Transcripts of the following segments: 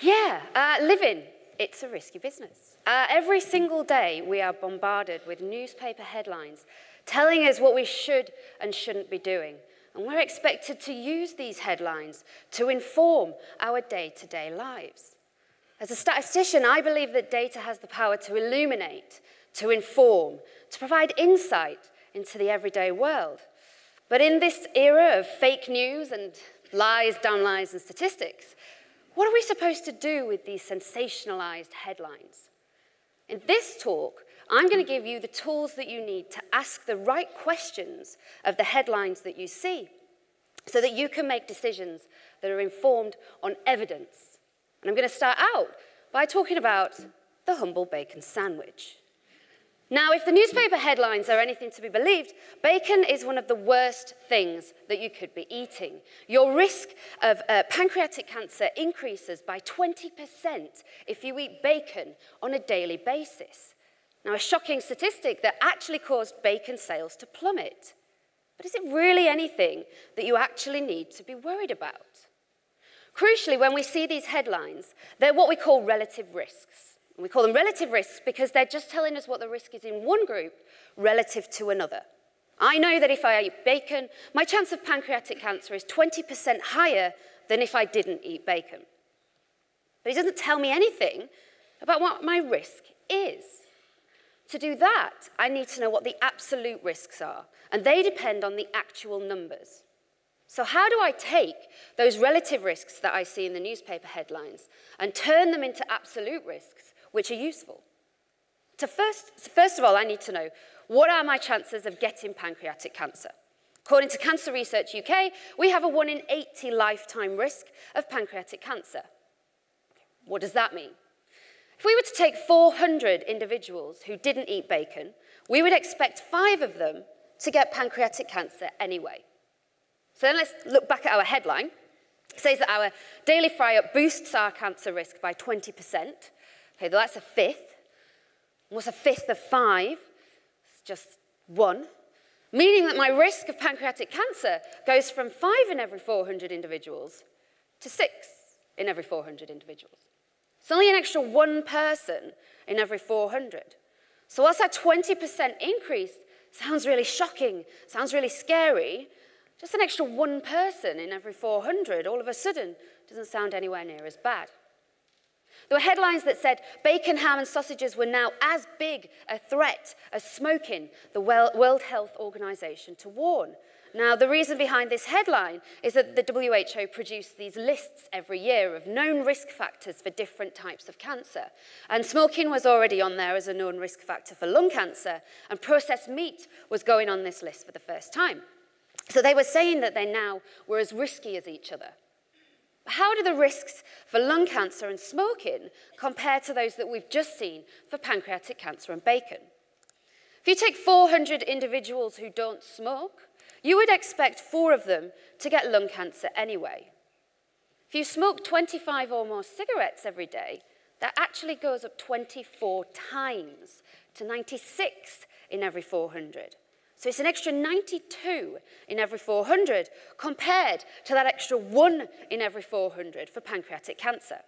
Yeah, uh, living, it's a risky business. Uh, every single day, we are bombarded with newspaper headlines telling us what we should and shouldn't be doing. And we're expected to use these headlines to inform our day to day lives. As a statistician, I believe that data has the power to illuminate, to inform, to provide insight into the everyday world. But in this era of fake news and lies, down lies, and statistics, what are we supposed to do with these sensationalized headlines? In this talk, I'm going to give you the tools that you need to ask the right questions of the headlines that you see so that you can make decisions that are informed on evidence. And I'm going to start out by talking about the humble bacon sandwich. Now, if the newspaper headlines are anything to be believed, bacon is one of the worst things that you could be eating. Your risk of uh, pancreatic cancer increases by 20% if you eat bacon on a daily basis. Now, a shocking statistic that actually caused bacon sales to plummet. But is it really anything that you actually need to be worried about? Crucially, when we see these headlines, they're what we call relative risks. And we call them relative risks because they're just telling us what the risk is in one group relative to another. I know that if I eat bacon, my chance of pancreatic cancer is 20% higher than if I didn't eat bacon. But it doesn't tell me anything about what my risk is. To do that, I need to know what the absolute risks are, and they depend on the actual numbers. So, how do I take those relative risks that I see in the newspaper headlines and turn them into absolute risks which are useful. To first, first of all, I need to know what are my chances of getting pancreatic cancer? According to Cancer Research UK, we have a 1 in 80 lifetime risk of pancreatic cancer. What does that mean? If we were to take 400 individuals who didn't eat bacon, we would expect five of them to get pancreatic cancer anyway. So then let's look back at our headline. It says that our daily fry up boosts our cancer risk by 20%. Okay, that's a fifth. What's a fifth of five? It's just one. Meaning that my risk of pancreatic cancer goes from five in every 400 individuals to six in every 400 individuals. It's only an extra one person in every 400. So whilst that 20% increase sounds really shocking, sounds really scary, just an extra one person in every 400 all of a sudden doesn't sound anywhere near as bad. There were headlines that said bacon, ham, and sausages were now as big a threat as smoking, the World Health Organization to warn. Now, the reason behind this headline is that the WHO produce these lists every year of known risk factors for different types of cancer. And smoking was already on there as a known risk factor for lung cancer, and processed meat was going on this list for the first time. So they were saying that they now were as risky as each other. How do the risks for lung cancer and smoking compare to those that we've just seen for pancreatic cancer and bacon? If you take 400 individuals who don't smoke, you would expect four of them to get lung cancer anyway. If you smoke 25 or more cigarettes every day, that actually goes up 24 times to 96 in every 400. So it's an extra 92 in every 400 compared to that extra one in every 400 for pancreatic cancer.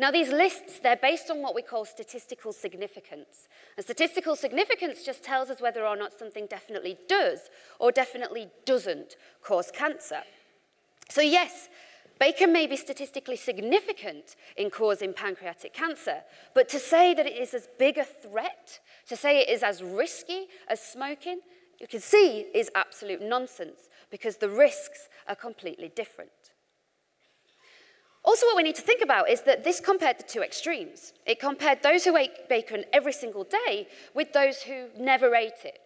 Now, these lists, they're based on what we call statistical significance. And statistical significance just tells us whether or not something definitely does or definitely doesn't cause cancer. So yes, Bacon may be statistically significant in causing pancreatic cancer, but to say that it is as big a threat, to say it is as risky as smoking, you can see is absolute nonsense because the risks are completely different. Also, what we need to think about is that this compared the two extremes. It compared those who ate bacon every single day with those who never ate it.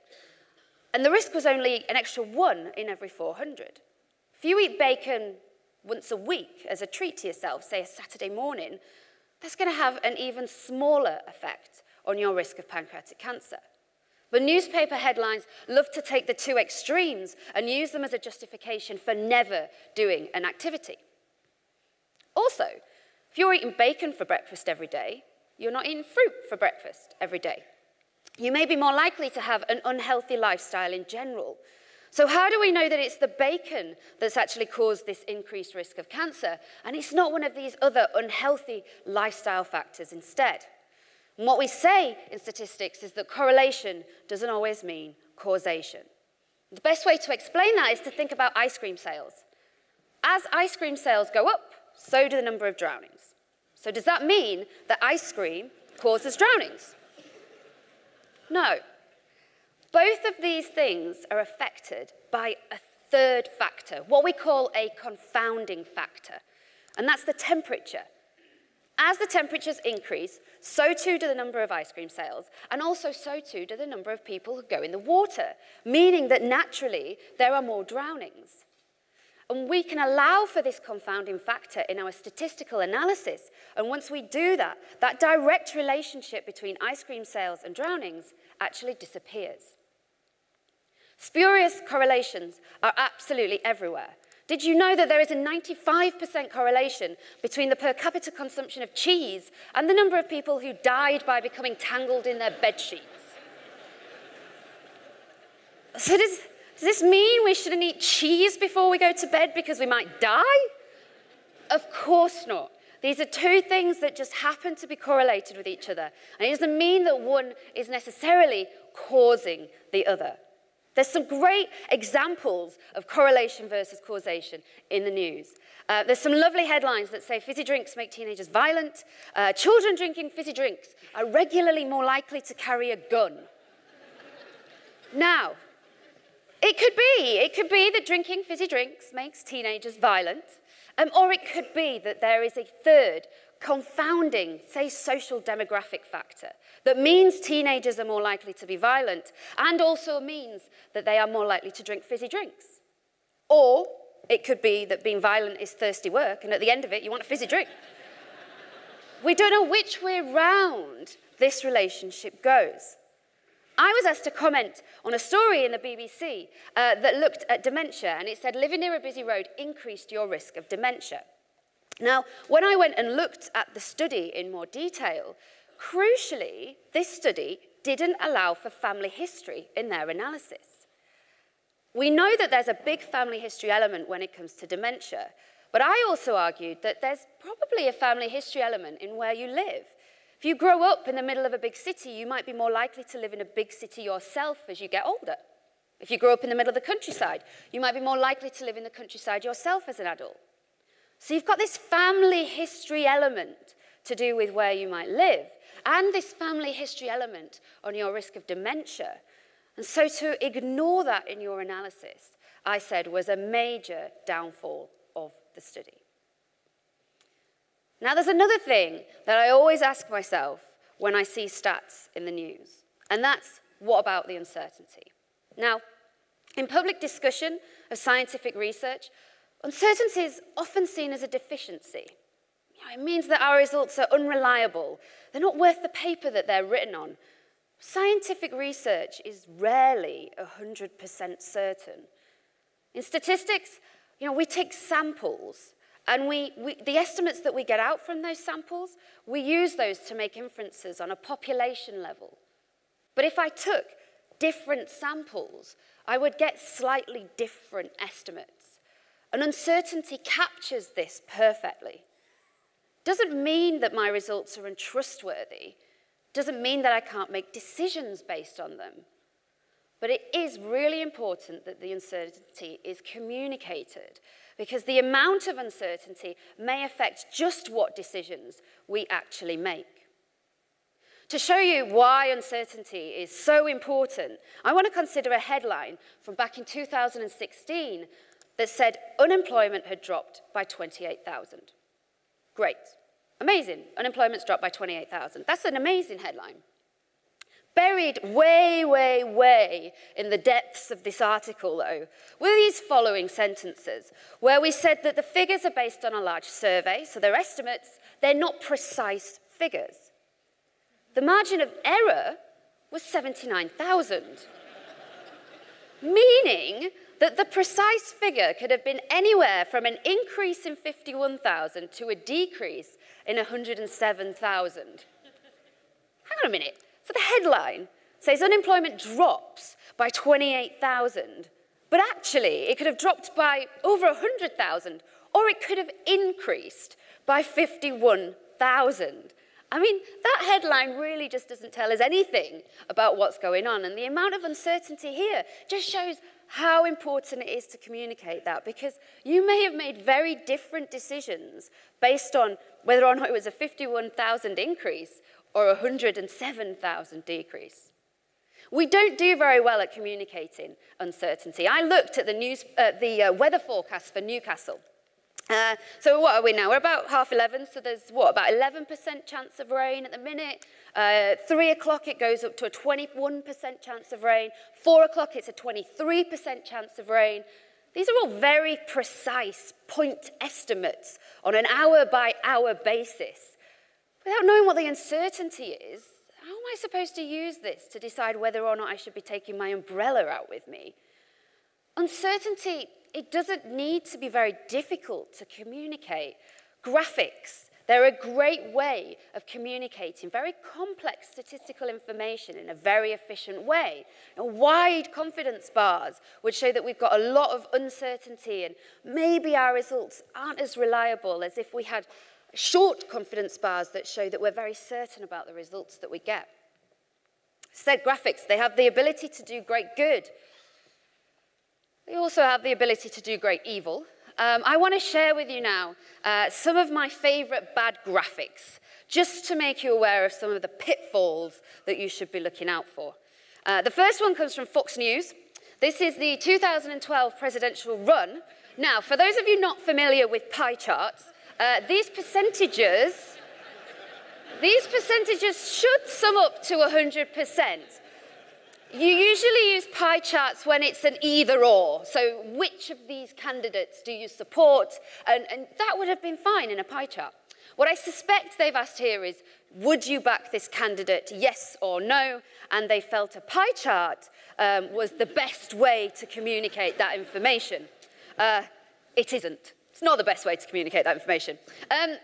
And the risk was only an extra one in every 400. If you eat bacon once a week as a treat to yourself, say a Saturday morning, that's going to have an even smaller effect on your risk of pancreatic cancer. But newspaper headlines love to take the two extremes and use them as a justification for never doing an activity. Also, if you're eating bacon for breakfast every day, you're not eating fruit for breakfast every day. You may be more likely to have an unhealthy lifestyle in general. So, how do we know that it's the bacon that's actually caused this increased risk of cancer and it's not one of these other unhealthy lifestyle factors instead? And what we say in statistics is that correlation doesn't always mean causation. The best way to explain that is to think about ice cream sales. As ice cream sales go up, so do the number of drownings. So, does that mean that ice cream causes drownings? No. Both of these things are affected by a third factor, what we call a confounding factor, and that's the temperature. As the temperatures increase, so too do the number of ice cream sales, and also so too do the number of people who go in the water, meaning that naturally there are more drownings. And we can allow for this confounding factor in our statistical analysis. And once we do that, that direct relationship between ice cream sales and drownings actually disappears. Spurious correlations are absolutely everywhere. Did you know that there is a 95% correlation between the per capita consumption of cheese and the number of people who died by becoming tangled in their bed sheets? So does, does this mean we shouldn't eat cheese before we go to bed because we might die? Of course not. These are two things that just happen to be correlated with each other. And it doesn't mean that one is necessarily causing the other. There's some great examples of correlation versus causation in the news. Uh, there's some lovely headlines that say fizzy drinks make teenagers violent. Uh, children drinking fizzy drinks are regularly more likely to carry a gun. now, it could be, it could be that drinking fizzy drinks makes teenagers violent, um, or it could be that there is a third confounding, say, social demographic factor that means teenagers are more likely to be violent and also means that they are more likely to drink fizzy drinks. Or it could be that being violent is thirsty work and at the end of it you want a fizzy drink. we don't know which way round this relationship goes. I was asked to comment on a story in the BBC uh, that looked at dementia and it said living near a busy road increased your risk of dementia. Now, when I went and looked at the study in more detail, crucially, this study didn't allow for family history in their analysis. We know that there's a big family history element when it comes to dementia, but I also argued that there's probably a family history element in where you live. If you grow up in the middle of a big city, you might be more likely to live in a big city yourself as you get older. If you grow up in the middle of the countryside, you might be more likely to live in the countryside yourself as an adult. So you've got this family history element to do with where you might live, and this family history element on your risk of dementia. And so to ignore that in your analysis, I said, was a major downfall of the study. Now, there's another thing that I always ask myself when I see stats in the news, and that's what about the uncertainty? Now, in public discussion of scientific research, Uncertainty is often seen as a deficiency. it means that our results are unreliable. They're not worth the paper that they're written on. Scientific research is rarely 100% certain. In statistics, you know, we take samples and we, we, the estimates that we get out from those samples, we use those to make inferences on a population level. But if I took different samples, I would get slightly different estimates. And uncertainty captures this perfectly. Doesn't mean that my results are untrustworthy. Doesn't mean that I can't make decisions based on them. But it is really important that the uncertainty is communicated because the amount of uncertainty may affect just what decisions we actually make. To show you why uncertainty is so important, I want to consider a headline from back in 2016 that said unemployment had dropped by 28,000. Great. Amazing. Unemployment's dropped by 28,000. That's an amazing headline. Buried way, way, way in the depths of this article, though, were these following sentences, where we said that the figures are based on a large survey, so they're estimates, they're not precise figures. The margin of error was 79,000, meaning that the precise figure could have been anywhere from an increase in 51,000 to a decrease in 107,000. Hang on a minute. So the headline says unemployment drops by 28,000, But actually, it could have dropped by over 100,000, or it could have increased by 51,000. I mean, that headline really just doesn't tell us anything about what's going on. And the amount of uncertainty here just shows how important it is to communicate that because you may have made very different decisions based on whether or not it was a 51,000 increase or a 107,000 decrease. We don't do very well at communicating uncertainty. I looked at the, news, uh, the uh, weather forecast for Newcastle. Uh, so what are we now? We're about half 11, so there's what, about 11% chance of rain at the minute. Uh, 3 o'clock it goes up to a 21% chance of rain. 4 o'clock it's a 23% chance of rain. These are all very precise point estimates on an hour by hour basis. Without knowing what the uncertainty is, how am I supposed to use this to decide whether or not I should be taking my umbrella out with me? Uncertainty it doesn't need to be very difficult to communicate. Graphics, they're a great way of communicating very complex statistical information in a very efficient way. And wide confidence bars would show that we've got a lot of uncertainty and maybe our results aren't as reliable as if we had short confidence bars that show that we're very certain about the results that we get. Said graphics, they have the ability to do great good they also have the ability to do great evil. Um, I want to share with you now uh, some of my favorite bad graphics, just to make you aware of some of the pitfalls that you should be looking out for. Uh, the first one comes from Fox News. This is the 2012 presidential run. Now, for those of you not familiar with pie charts, uh, these percentages, these percentages should sum up to 100%. You usually use pie charts when it's an either or. So, which of these candidates do you support? And, and, that would have been fine in a pie chart. What I suspect they've asked here is would you back this candidate, yes or no? And they felt a pie chart um, was the best way to communicate that information. Uh, it isn't. It's not the best way to communicate that information. Um,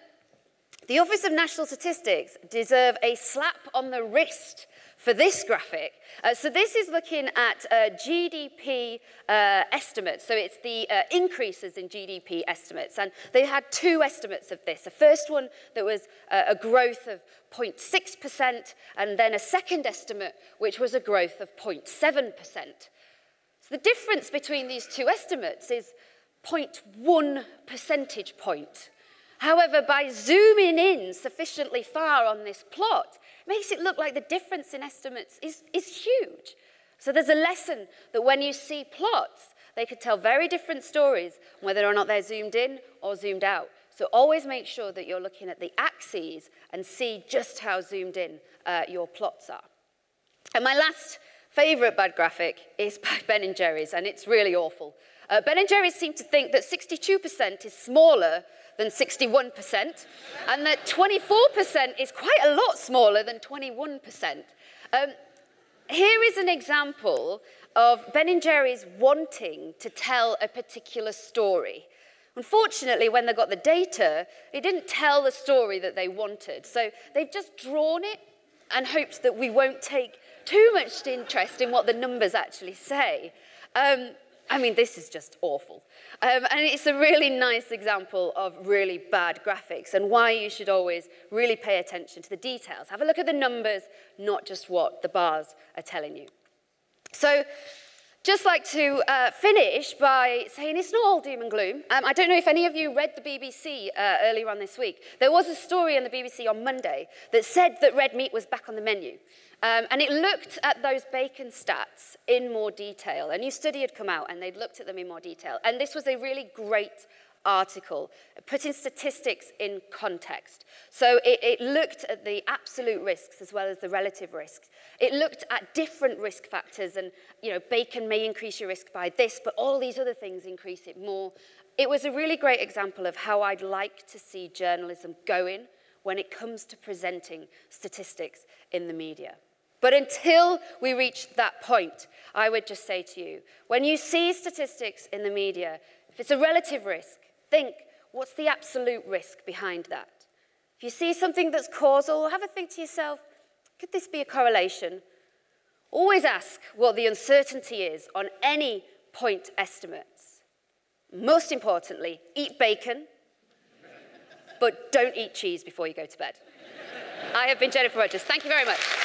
the Office of National Statistics deserve a slap on the wrist for this graphic. Uh, so this is looking at uh, GDP uh, estimates. So it's the uh, increases in GDP estimates. And they had two estimates of this. The first one that was uh, a growth of 0.6%, and then a second estimate, which was a growth of 0.7%. So the difference between these two estimates is 0.1 percentage point. However, by zooming in sufficiently far on this plot, makes it look like the difference in estimates is, is huge. So there's a lesson that when you see plots, they could tell very different stories, whether or not they're zoomed in or zoomed out. So always make sure that you're looking at the axes and see just how zoomed in uh, your plots are. And my last favorite bad graphic is by Ben and Jerry's, and it's really awful. Uh, ben and Jerry's seem to think that 62% is smaller than 61%, and that 24% is quite a lot smaller than 21%. Um, here is an example of Ben & Jerry's wanting to tell a particular story. Unfortunately, when they got the data, it didn't tell the story that they wanted. So they've just drawn it and hoped that we won't take too much interest in what the numbers actually say. Um, I mean, this is just awful. Um, and it's a really nice example of really bad graphics and why you should always really pay attention to the details. Have a look at the numbers, not just what the bars are telling you. So, just like to uh, finish by saying it's not all doom and gloom. Um, I don't know if any of you read the BBC uh, earlier on this week. There was a story on the BBC on Monday that said that red meat was back on the menu. Um, and it looked at those bacon stats in more detail. A new study had come out and they'd looked at them in more detail. And this was a really great article, putting statistics in context. So it, it, looked at the absolute risks as well as the relative risks. It looked at different risk factors and, you know, bacon may increase your risk by this, but all these other things increase it more. It was a really great example of how I'd like to see journalism going when it comes to presenting statistics in the media. But until we reach that point, I would just say to you, when you see statistics in the media, if it's a relative risk, think, what's the absolute risk behind that? If you see something that's causal, have a think to yourself, could this be a correlation? Always ask what the uncertainty is on any point estimates. Most importantly, eat bacon, but don't eat cheese before you go to bed. I have been Jennifer Rogers. Thank you very much.